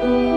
Mm-hmm.